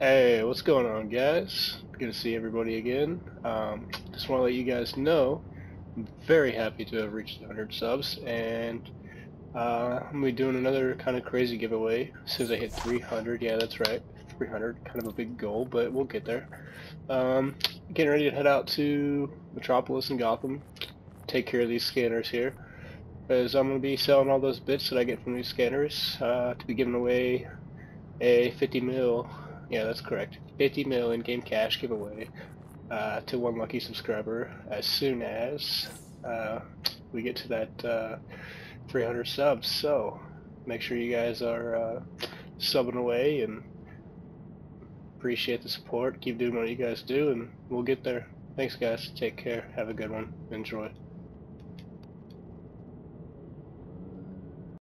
Hey, what's going on, guys? Good to see everybody again. Um, just want to let you guys know, I'm very happy to have reached 100 subs, and uh, I'm gonna be doing another kind of crazy giveaway as soon as I hit 300. Yeah, that's right, 300. Kind of a big goal, but we'll get there. Um, getting ready to head out to Metropolis and Gotham. Take care of these scanners here, as I'm gonna be selling all those bits that I get from these scanners uh, to be giving away a 50 mil yeah, that's correct. 50 mil in-game cash giveaway uh, to one lucky subscriber as soon as uh, we get to that uh, 300 subs. So make sure you guys are uh, subbing away and appreciate the support. Keep doing what you guys do, and we'll get there. Thanks, guys. Take care. Have a good one. Enjoy.